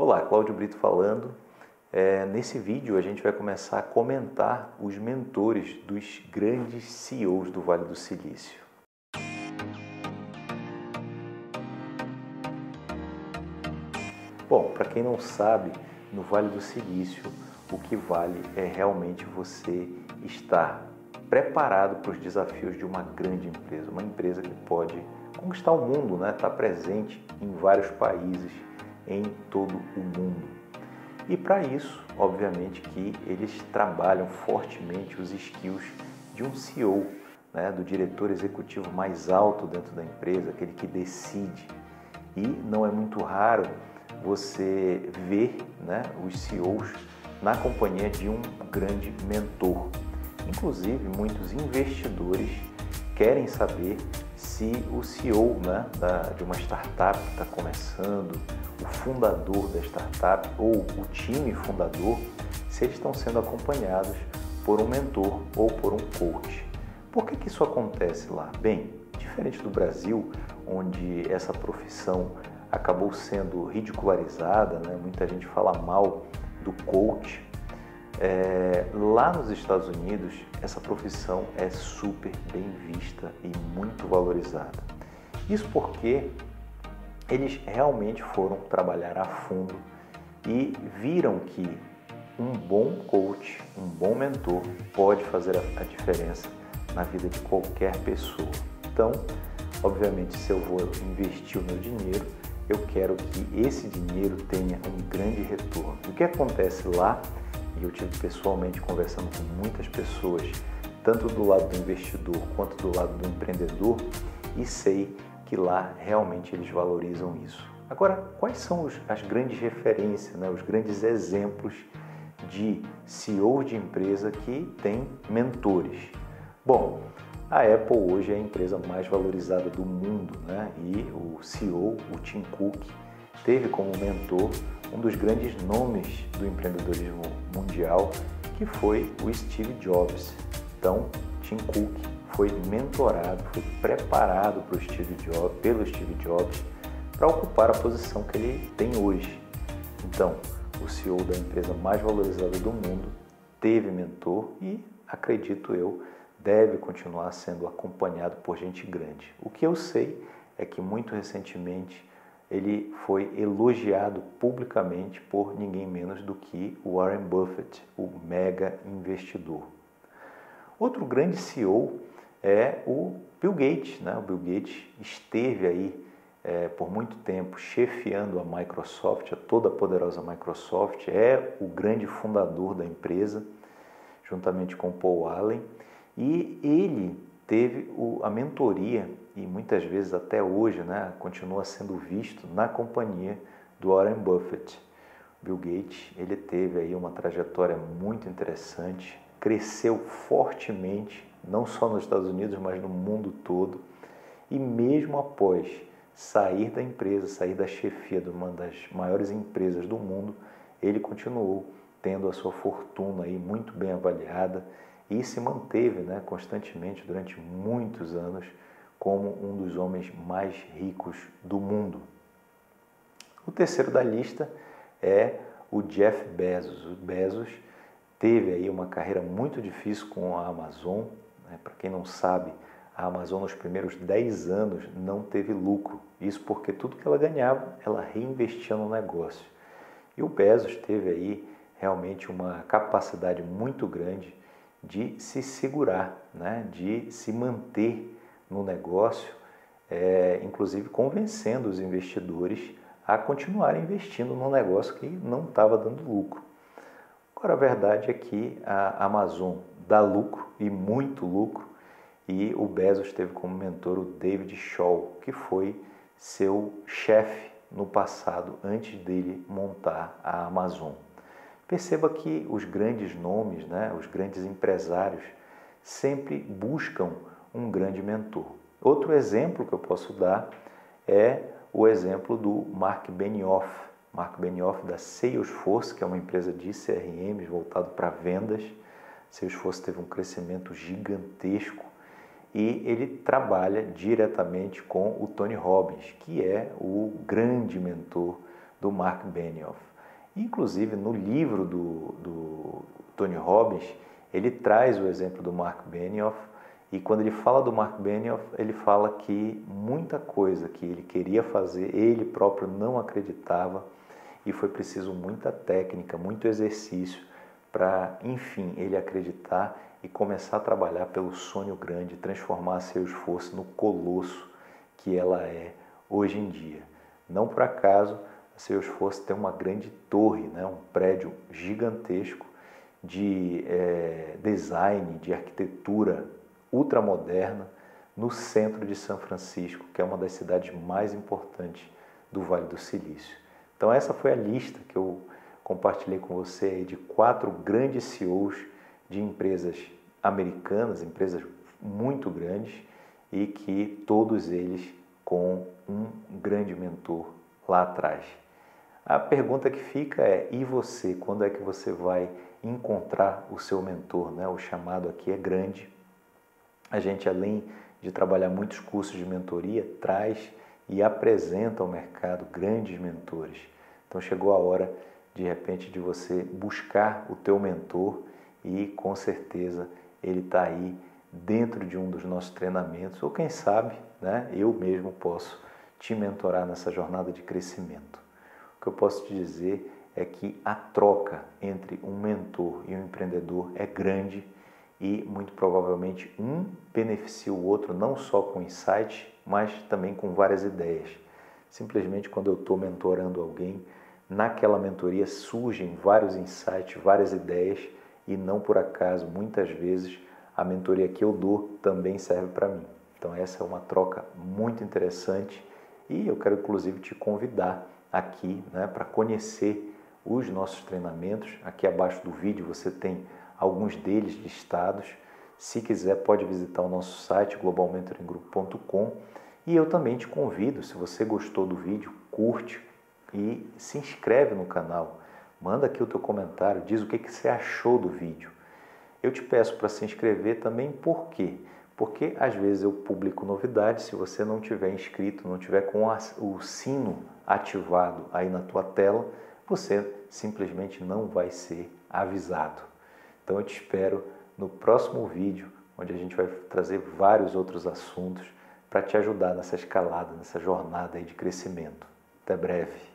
Olá, Cláudio Brito falando. É, nesse vídeo a gente vai começar a comentar os mentores dos grandes CEOs do Vale do Silício. Bom, para quem não sabe, no Vale do Silício o que vale é realmente você estar preparado para os desafios de uma grande empresa, uma empresa que pode conquistar o mundo, né? estar tá presente em vários países em todo o mundo. E para isso, obviamente que eles trabalham fortemente os skills de um CEO, né? do diretor executivo mais alto dentro da empresa, aquele que decide. E não é muito raro você ver né, os CEOs na companhia de um grande mentor. Inclusive, muitos investidores querem saber se o CEO né, da, de uma startup que está começando, o fundador da startup ou o time fundador, se eles estão sendo acompanhados por um mentor ou por um coach. Por que, que isso acontece lá? Bem, diferente do Brasil, onde essa profissão acabou sendo ridicularizada, né? muita gente fala mal do coach. É, lá nos Estados Unidos, essa profissão é super bem vista e muito valorizada. Isso porque eles realmente foram trabalhar a fundo e viram que um bom coach, um bom mentor pode fazer a diferença na vida de qualquer pessoa. Então, obviamente, se eu vou investir o meu dinheiro, eu quero que esse dinheiro tenha um grande retorno. O que acontece lá, e eu tive pessoalmente conversando com muitas pessoas, tanto do lado do investidor quanto do lado do empreendedor, e sei que lá realmente eles valorizam isso. Agora, quais são os, as grandes referências, né, os grandes exemplos de CEOs de empresa que têm mentores? Bom, a Apple hoje é a empresa mais valorizada do mundo, né? E o CEO, o Tim Cook, teve como mentor um dos grandes nomes do empreendedorismo mundial, que foi o Steve Jobs. Então, Tim Cook foi mentorado, foi preparado Steve Jobs, pelo Steve Jobs para ocupar a posição que ele tem hoje. Então, o CEO da empresa mais valorizada do mundo teve mentor e, acredito eu, deve continuar sendo acompanhado por gente grande. O que eu sei é que muito recentemente ele foi elogiado publicamente por ninguém menos do que Warren Buffett, o mega investidor. Outro grande CEO é o Bill Gates. Né? O Bill Gates esteve aí é, por muito tempo chefiando a Microsoft, a toda poderosa Microsoft, é o grande fundador da empresa, juntamente com Paul Allen e ele teve o, a mentoria, e muitas vezes até hoje né, continua sendo visto na companhia do Warren Buffett. Bill Gates ele teve aí uma trajetória muito interessante, cresceu fortemente, não só nos Estados Unidos, mas no mundo todo, e mesmo após sair da empresa, sair da chefia de uma das maiores empresas do mundo, ele continuou tendo a sua fortuna aí muito bem avaliada e se manteve né, constantemente durante muitos anos como um dos homens mais ricos do mundo. O terceiro da lista é o Jeff Bezos. O Bezos teve aí uma carreira muito difícil com a Amazon. Né? Para quem não sabe, a Amazon nos primeiros 10 anos não teve lucro. Isso porque tudo que ela ganhava, ela reinvestia no negócio. E o Bezos teve aí realmente uma capacidade muito grande de se segurar, né? de se manter no negócio, é, inclusive convencendo os investidores a continuarem investindo no negócio que não estava dando lucro. Agora, a verdade é que a Amazon dá lucro e muito lucro, e o Bezos teve como mentor o David Shaw, que foi seu chefe no passado, antes dele montar a Amazon. Perceba que os grandes nomes, né, os grandes empresários, sempre buscam um grande mentor. Outro exemplo que eu posso dar é o exemplo do Mark Benioff. Mark Benioff da Salesforce, que é uma empresa de CRM voltado para vendas. Salesforce teve um crescimento gigantesco e ele trabalha diretamente com o Tony Robbins, que é o grande mentor do Mark Benioff. Inclusive, no livro do, do Tony Robbins, ele traz o exemplo do Mark Benioff e quando ele fala do Mark Benioff, ele fala que muita coisa que ele queria fazer, ele próprio não acreditava e foi preciso muita técnica, muito exercício para, enfim, ele acreditar e começar a trabalhar pelo sonho grande, transformar seu esforço no colosso que ela é hoje em dia. Não por acaso, a seu esforço tem uma grande torre, né? um prédio gigantesco de é, design, de arquitetura ultramoderna no centro de São Francisco, que é uma das cidades mais importantes do Vale do Silício. Então essa foi a lista que eu compartilhei com você de quatro grandes CEOs de empresas americanas, empresas muito grandes e que todos eles com um grande mentor lá atrás. A pergunta que fica é: e você? Quando é que você vai encontrar o seu mentor? Né? O chamado aqui é grande. A gente, além de trabalhar muitos cursos de mentoria, traz e apresenta ao mercado grandes mentores. Então chegou a hora, de repente, de você buscar o teu mentor e com certeza ele está aí dentro de um dos nossos treinamentos, ou quem sabe, né, eu mesmo posso te mentorar nessa jornada de crescimento. Que eu posso te dizer é que a troca entre um mentor e um empreendedor é grande e muito provavelmente um beneficia o outro não só com insight, mas também com várias ideias. Simplesmente quando eu estou mentorando alguém, naquela mentoria surgem vários insights, várias ideias e não por acaso, muitas vezes, a mentoria que eu dou também serve para mim. Então, essa é uma troca muito interessante e eu quero inclusive te convidar aqui né, para conhecer os nossos treinamentos. Aqui abaixo do vídeo você tem alguns deles listados. Se quiser, pode visitar o nosso site globalmentoringgroup.com e eu também te convido, se você gostou do vídeo, curte e se inscreve no canal. Manda aqui o teu comentário, diz o que, que você achou do vídeo. Eu te peço para se inscrever também, por quê? Porque às vezes eu publico novidades, se você não tiver inscrito, não tiver com o sino ativado aí na tua tela, você simplesmente não vai ser avisado. Então eu te espero no próximo vídeo, onde a gente vai trazer vários outros assuntos para te ajudar nessa escalada, nessa jornada aí de crescimento. Até breve.